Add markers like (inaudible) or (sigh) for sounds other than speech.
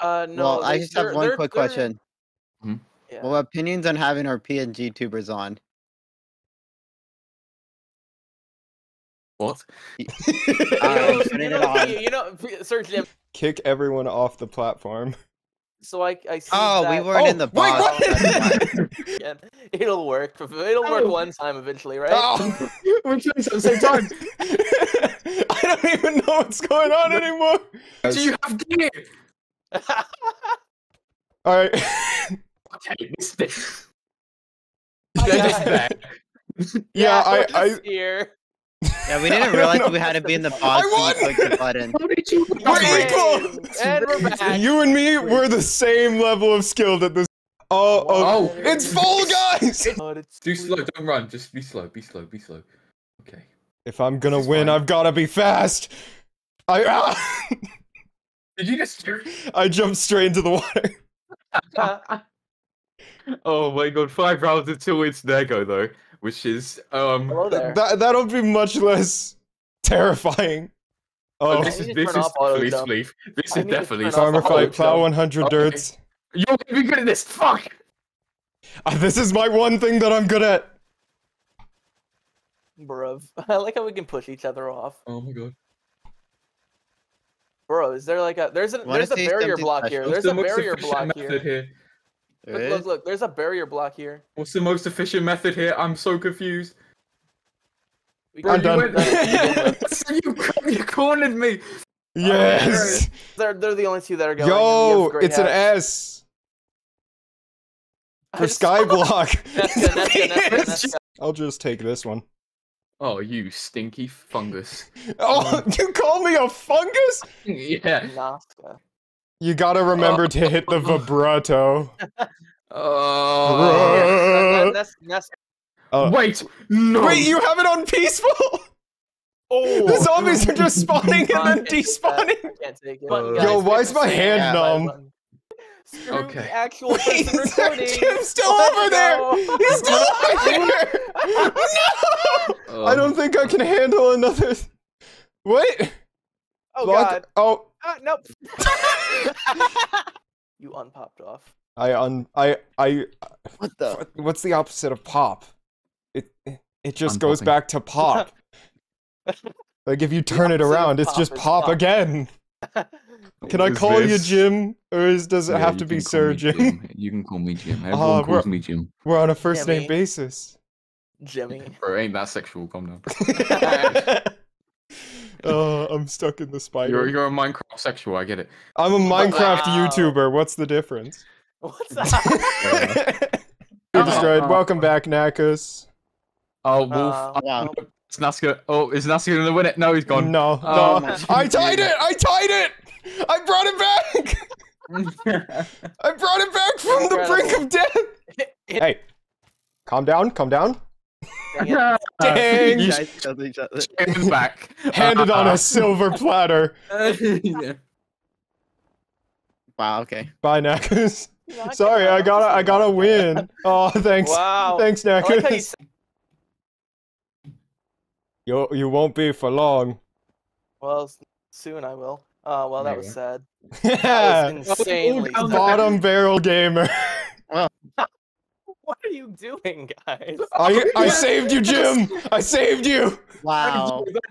Uh, no. well, I just have they're- one they're- quick they're- question. Yeah. What opinions on having our PNG tubers on? What? I'm (laughs) you know, on. You know, Sirjim. Kick everyone off the platform. So I, I see Oh, we weren't Oh, in the wait, box. what? (laughs) Yeah, it'll work. It'll work Oh. one time eventually, right? Oh, (laughs) We're doing it at the same time. I don't even know what's going on anymore. Do you have gear? All right. (laughs) Okay, this this. I They're got just it. there. Yeah, I, I, here. Yeah, we didn't (laughs) realize we had to be in the box. I when won! we clicked the button. How did you? We're equal! And we're (laughs) back. you and me, we're the same level of skilled at this. Oh, oh, Oh, it's full, Guys! Oh, it's Do slow, don't run. Just be slow, be slow, be slow. Okay. If I'm gonna win, fine. I've gotta be fast. I, ah! Did you just? (laughs) I jumped straight into the water. (laughs) oh my god! Five rounds until it's Nego though, which is um. Hello there. That that'll be much less terrifying. Oh, Oh, this is this is off auto definitely sleep. This is definitely turn farmer fight, plow 100 Okay. dirts. You're gonna be good at this. Fuck. Ah, this is my one thing that I'm good at. Bruv. (laughs) I like how we can push each other off. Oh my god. Bro, is there like a there's a there's a barrier something block here. There's What's a the barrier block here. here? Look, look, look. There's a barrier block here. What's the most efficient method here? I'm so confused. We I'm can- done. So (laughs) you, you cornered me. Yes. they're they're the only two that are going. Yo, have great it's an S. For (laughs) Skyblock. That's good. (laughs) I'll just take this one. Oh, you stinky fungus. (laughs) Oh, (laughs) you call me a fungus? yeah. Naska. You gotta remember to hit the (laughs) vibrato. Oh. That- that's that's Uh, Wait. No. Wait, you have it on peaceful? oh The zombies are just spawning and then Can't take that. despawning. Can't take it. Uh, Button, Yo, why is my hand button. numb? Screw Okay. the actual Wait, recording. Jim's still Let's over there. He's still over there. No! I Um, don't think I can handle another. Wait. Oh block- god. Oh, Ah, nope. (laughs) you unpopped off. I un. I I. What the? What's the opposite of pop? It it just goes back to pop. (laughs) like if you turn it around, it's just pop pop. again. (laughs) Can I what is call you? Jim, or is, does it Yeah, have to be can Sir me Jim? You can call me Jim. Uh, Everyone calls we're- me Jim. We're on a first name Jimmy. basis. Jimmy. (laughs) Bro, ain't that sexual? Calm down. (laughs) (laughs) oh, I'm stuck in the spider. You're you're a Minecraft sexual. I get it. I'm a Minecraft Wow. YouTuber. What's the difference? What's that? You're destroyed. Welcome back, Nakus. Oh, Wolf. Uh, Wow. nope. Is Naska? Oh, is Naska gonna win it? No, he's gone. No, Oh, no. my I tied it. I tied it. I brought it back. I brought it back from the brink of death. It- Hey, calm down. Calm down. Dang it. Dang. You guys killed each other. Chicken back. (laughs) Handed on a silver platter. (laughs) yeah. Wow. Okay. Bye, Nakus. Knock Sorry, I gotta, I gotta win. (laughs) Oh, thanks, Wow. thanks, I like you You, you won't be for long. well, soon I will. Uh, well, that was you sad. That was insanely down sad. Bottom barrel gamer. What are you doing, guys? I, I (laughs) saved you, Jim. I saved you. Wow.